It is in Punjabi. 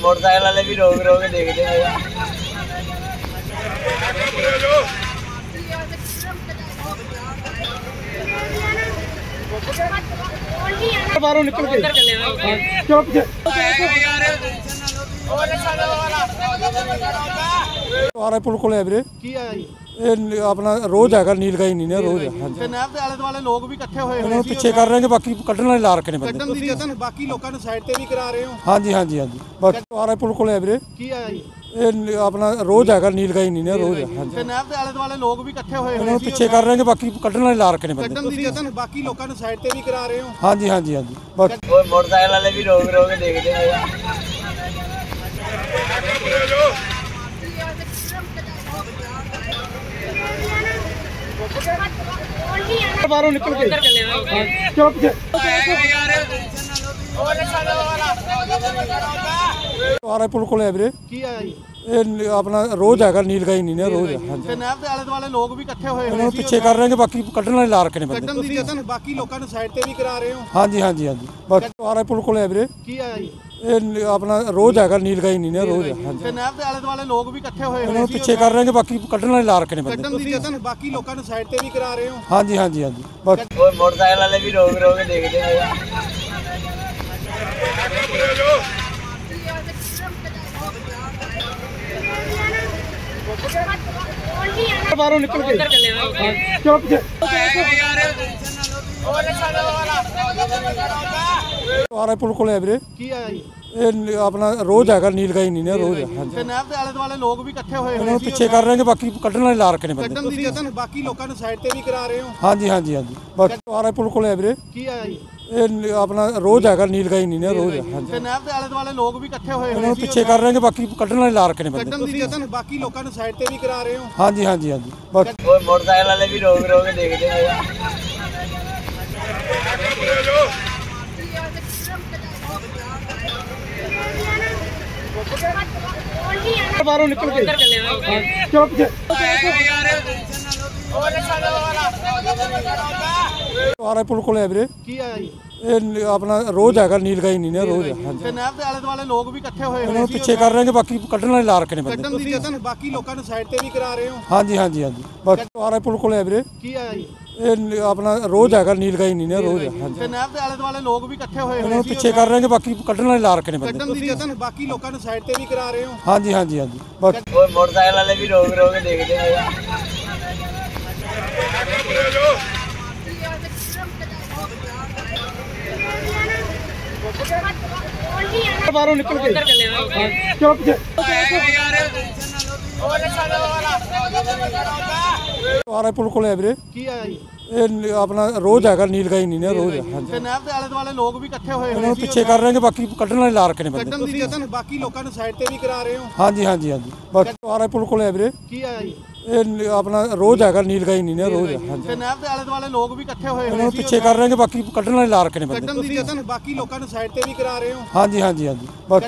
ਮੋਟਰਸਾਈਕਲ ਵਾਲੇ ਵੀ ਰੋਕ ਰੋਕ ਕੇ ਦੇਖਦੇ ਪਏ ਆ। ਬਾਹਰੋਂ ਨਿਕਲ ਕੇ। ਚਲੋ ਪਿੱਛੇ ਆਰੇ ਪੁਲ ਕੋਲੇ ਵੀਰੇ। ਕੀ ਆਇਆ ਜੀ? ਇਹ ਆਪਣਾ ਰੋਜ਼ ਹੈਗਾ ਨੀਲਗਾਈ ਨਹੀਂ ਨੇ ਰੋਜ਼। ਹਾਂਜੀ। ਤੇ ਨਹਿਰ ਦੇ ਆਲੇ ਦੁਆਲੇ ਲੋਕ ਵੀ ਇਕੱਠੇ ਹੋਏ ਹੋਏ ਨੂੰ ਸੀ ਪਿੱਛੇ ਕਰ ਰਹੇ ਨੇ ਬਾਕੀ ਕੱਢਣ ਵਾਲੇ ਲਾ ਰੱਖੇ ਨੇ ਬੰਦੇ। ਕੱਢਣ ਦੀ ਜਤਨ ਬਾਕੀ ਲੋਕਾਂ ਨੂੰ ਸਾਈਡ ਤੇ ਵੀ ਕਰਾ ਰਹੇ ਹੋ। ਹਾਂਜੀ ਹਾਂਜੀ ਹਾਂਜੀ। ਬਸ ਆਰੇ ਪੁਲ ਕੋਲੇ ਵੀਰੇ। ਕੀ ਆਇਆ ਜੀ? ਇਹ ਆਪਣਾ ਰੋਜ਼ ਹੈਗਾ ਨੀਲਗਾਈ ਨਹੀਂ ਨੇ ਰੋਜ਼। ਹਾਂਜੀ। ਤੇ ਨਹਿਰ ਦੇ ਆਲੇ ਦੁਆਲੇ ਲੋਕ ਵੀ ਇਕੱਠੇ ਹੋਏ ਹੋਏ ਨੂੰ ਸੀ ਪਿੱਛੇ ਕਰ ਰਹੇ ਨੇ ਬਾਕੀ ਕੱਢਣ ਵਾਲੇ ਲਾ ਰੱਖੇ ਨੇ ਬੰਦੇ। ਕੱਢਣ ਦੀ ਜਤਨ ਬਾਕੀ ਲੋਕਾਂ ਨੂੰ ਸਾਈਡ ਤੇ ਵੀ ਕਰਾ ਰਹੇ ਹੋ। ਹਾਂਜੀ ਹਾਂਜੀ ਹਾਂਜੀ। ਬਸ। ਉਹ ਮੋਟਰਸਾਈਕਲ ਵਾਲੇ ਵੀ ਰੋਕ ਰੋਕ ਕੇ ਦੇਖਦੇ ਆ। ਬਾਹਰੋਂ ਨਿਕਲ ਕੇ। ਚਲੋ ਪਿੱਛੇ। ਆਰੇ ਪੁਲ ਕੋਲੇ ਆ ਵੀਰੇ। ਕੀ ਆਇਆ ਜੀ? ਇਹ ਆਪਣਾ ਰੋਜ਼ ਹੈਗਾ ਨੀਲਗਾਈ ਨਹੀਂ ਨੇ ਰੋਜ਼। ਹਾਂਜੀ ਤੇ ਨਹਿਰ ਦੇ ਆਲੇ ਦੁਆਲੇ ਲੋਕ ਵੀ ਇਕੱਠੇ ਹੋਏ ਉਹਨਾਂ ਹੋਏ ਨੂੰ ਪਿੱਛੇ ਕਰ ਰਹੇ ਨੇ ਬਾਕੀ ਕੱਢਣ ਵਾਲੇ ਲਾ ਰੱਖੇ ਨੇ ਬੰਦੇ। ਕੱਢਣ ਦੀ ਜਤਨ ਬਾਕੀ ਲੋਕਾਂ ਨੂੰ ਸਾਈਡ ਤੇ ਵੀ ਕਰਾ ਰਹੇ ਹੋ। ਹਾਂਜੀ ਹਾਂਜੀ ਹਾਂਜੀ। ਬਸ ਆਰੇ ਪੁਲ ਕੋਲੇ ਆ ਵੀਰੇ। ਕੀ ਆਇਆ ਜੀ? ਇਹ ਆਪਣਾ ਰੋਜ਼ ਹੈਗਾ ਨੀਲਗਾਈ ਨਹੀਂ ਨੇ ਰੋਜ਼। ਹਾਂਜੀ। ਤੇ ਨਹਿਰ ਦੇ ਆਲੇ ਦੁਆਲੇ ਲੋਕ ਵੀ ਇਕੱਠੇ ਹੋਏ ਉਹਨਾਂ ਹੋਏ ਨੂੰ ਸੀ ਪਿੱਛੇ ਕਰ ਰਹੇ ਨੇ ਬਾਕੀ ਕੱਢਣ ਵਾਲੇ ਲਾ ਰੱਖੇ ਨੇ ਬੰਦੇ। ਕੱਢਣ ਦੀ ਜਤਨ ਬਾਕੀ ਲੋਕਾਂ ਨੂੰ ਸਾਈਡ ਤੇ ਵੀ ਕਰਾ ਰਹੇ ਹੋ। ਹਾਂਜੀ ਹਾਂਜੀ ਹਾਂਜੀ। ਬਸ ਉਹ ਮੋਟਰਸਾਈਕਲ ਵਾਲੇ ਵੀ ਰੋਕ ਰੋਕ ਕੇ ਦੇਖਦੇ ਆ। ਬਾਹਰੋਂ ਨਿਕਲ ਕੇ। ਚਲੋ ਪਿੱਛੇ। ਆਰੇ ਪੁਲ ਕੋਲੇ ਆ ਵੀਰੇ। ਕੀ ਆਇਆ ਜੀ? ਇਹ ਆਪਣਾ ਰੋਜ਼ ਹੈਗਾ ਨੀਲਗਾਈ ਨਹੀਂ ਨੇ ਰੋਜ਼ ਹਾਂਜੀ। ਤੇ ਨਹਿਰ ਦੇ ਆਲੇ ਦੁਆਲੇ ਲੋਕ ਵੀ ਇਕੱਠੇ ਹੋਏ ਹੋਏ ਪਿੱਛੇ ਕਰ ਰਹੇ ਨੇ ਬਾਕੀ ਕੱਢਣ ਵਾਲੇ ਲਾ ਰੱਖੇ ਨੇ ਬੰਦੇ। ਕੱਢਣ ਦੀ ਜਤਨ ਬਾਕੀ ਲੋਕਾਂ ਨੂੰ ਸਾਈਡ ਤੇ ਵੀ ਕਰਾ ਰਹੇ ਹੋ। ਹਾਂਜੀ ਹਾਂਜੀ ਹਾਂਜੀ। ਬਸ ਆਰੇ ਪੁਲ ਕੋਲੇ ਵੀਰੇ। ਕੀ ਆਇਆ ਜੀ? ਇਹ ਨ- ਆਪਣਾ ਰੋਜ਼ ਹੈਗਾ ਨੀਲਗਾਈ ਨਹੀਂ ਨੇ ਰੋਜ਼। ਹਾਂਜੀ ਤੇ ਨਹਿਰ ਦੇ ਆਲੇ ਦੁਆਲੇ ਲੋਕ ਵੀ ਇਕੱਠੇ ਹੋਏ ਉਹਨਾਂ ਹੋਏ ਨੂੰ ਸੀ ਪਿੱਛੇ ਕਰ ਰਹੇ ਨੇ ਬਾਕੀ ਕੱਢਣ ਵਾਲੇ ਲਾ ਰੱਖੇ ਨੇ ਬੰਦੇ। ਕੱਢਣ ਦੀ ਜਤਨ ਬਾਕੀ ਲੋਕਾਂ ਨੂੰ ਸਾਈਡ ਤੇ ਵੀ ਕਰਾ ਰਹੇ ਹੋ। ਹਾਂਜੀ ਹਾਂਜੀ ਹਾਂਜੀ। ਬਸ। ਉਹ ਮੋਟਰਸਾਈਕਲ ਵਾਲੇ ਵੀ ਰੋਕ ਰੋਕ ਕੇ ਦੇਖਦੇ ਪਏ ਆ। ਬਾਹਰੋਂ ਨਿਕਲ ਕੇ। ਚਲੋ ਪਿੱਛੇ ਆਰੇ ਪੁਲ ਕੋਲੇ ਆ ਵੀਰੇ। ਕੀ ਆਇਆ ਜੀ? ਇਹ ਨ- ਆਪਣਾ ਰੋਜ਼ ਹੈਗਾ ਨੀਲਗਾਈ ਨਹੀਂ ਨੇ ਰੋਜ਼। ਹਾਂਜੀ। ਤੇ ਨਹਿਰ ਦੇ ਆਲੇ ਦੁਆਲੇ ਲੋਕ ਵੀ ਇਕੱਠੇ ਹੋਏ ਹੋਏ ਨੂੰ ਪਿੱਛੇ ਕਰ ਰਹੇ ਨੇ ਬਾਕੀ ਕੱਢਣ ਵਾਲੇ ਲਾ ਰੱਖੇ ਨੇ ਬੰਦੇ। ਕੱਢਣ ਦੀ ਜਤਨ ਬਾਕੀ ਲੋਕਾਂ ਨੂੰ ਸਾਈਡ ਤੇ ਵੀ ਕਰਾ ਰਹੇ ਹੋ? ਹਾਂਜੀ ਹਾਂਜੀ ਹਾਂਜੀ। ਬਸ ਆਰੇ ਪੁਲ ਕੋਲੇ ਆ ਵੀਰੇ। ਕੀ ਆਇਆ ਜੀ? ਇਹ ਨ- ਆਪਣਾ ਰੋਜ਼ ਹੈਗਾ ਨੀਲਗਾਈ ਨਹੀਂ ਨੇ ਰੋਜ਼। ਹਾਂਜੀ। ਤੇ ਨਹਿਰ ਦੇ ਆਲੇ ਦੁਆਲੇ ਲੋਕ ਵੀ ਇਕੱਠੇ ਹੋਏ ਹੋਏ ਨੂੰ ਪਿੱਛੇ ਕਰ ਰਹੇ ਨੇ ਬਾਕੀ ਕੱਢਣ ਵਾਲੇ ਲਾ ਰੱਖੇ ਨੇ ਬੰਦੇ। ਕੱਢਣ ਦੀ ਜਤਨ ਬਾਕੀ ਲੋਕਾਂ ਨੂੰ ਸਾਈਡ ਤੇ ਵੀ ਕਰਾ ਰਹੇ ਹੋ? ਹਾਂਜੀ ਹਾਂਜੀ ਹਾਂਜੀ। ਬਸ। ਮੋਟਰਸਾਈਕਲ ਵਾਲੇ ਵੀ ਰੋਕ ਰੋਕ ਕੇ ਦੇਖਦੇ ਪਏ ਬਾਹਰੋਂ ਨਿਕਲ ਕੇ। ਚਲੋ ਪਿੱਛੇ? ਆਰੇ ਪੁਲ ਕੋਲੇ ਆ ਵੀਰੇ। ਕੀ ਆਇਆ ਜੀ? ਇਹ ਆਪਣਾ ਰੋਜ਼ ਹੈਗਾ ਨੀਲਗਾਈ ਨਹੀਂ ਨੇ ਰੋਜ਼। ਹਾਂਜੀ ਤੇ ਨਹਿਰ ਦੇ ਆਲੇ ਦੁਆਲੇ ਲੋਕ ਵੀ ਇਕੱਠੇ ਹੋਏ ਉਹਨਾਂ ਹੋਏ ਨੂੰ ਸੀ ਪਿੱਛੇ ਕਰ ਰਹੇ ਨੇ ਬਾਕੀ ਕੱਢਣ ਵਾਲੇ ਲਾ ਰੱਖੇ ਨੇ ਬੰਦੇ। ਕੱਢਣ ਦੀ ਜਤਨ ਬਾਕੀ ਲੋਕਾਂ ਨੂੰ ਸਾਈਡ ਤੇ ਵੀ ਕਰਾ ਰਹੇ ਹੋ। ਹਾਂਜੀ ਹਾਂਜੀ ਹਾਂਜੀ। ਬਸ ਆਰੇ ਪੁਲ ਕੋਲੇ ਵੀਰੇ। ਕੀ ਆਇਆ ਜੀ? ਇਹ ਆਪਣਾ ਰੋਜ਼ ਹੈਗਾ ਨੀਲਗਾਈ ਨਹੀਂ ਨੇ ਰੋਜ਼। ਹਾਂਜੀ ਤੇ ਨਹਿਰ ਦੇ ਆਲੇ ਦੁਆਲੇ ਲੋਕ ਵੀ ਇਕੱਠੇ ਹੋਏ ਉਹਨਾਂ ਹੋਏ ਨੂੰ ਸੀ ਪਿੱਛੇ ਕਰ ਰਹੇ ਨੇ ਬਾਕੀ ਕੱਢਣ ਵਾਲੇ ਲਾ ਰੱਖੇ ਨੇ ਬੰਦੇ। ਕੱਢਣ ਦੀ ਜਤਨ ਬਾਕੀ ਲੋਕਾਂ ਨੂੰ ਸਾਈਡ ਤੇ ਵੀ ਕਰਾ ਰਹੇ ਹੋ। ਹਾਂਜੀ ਹਾਂਜੀ ਹਾਂਜੀ। ਬਸ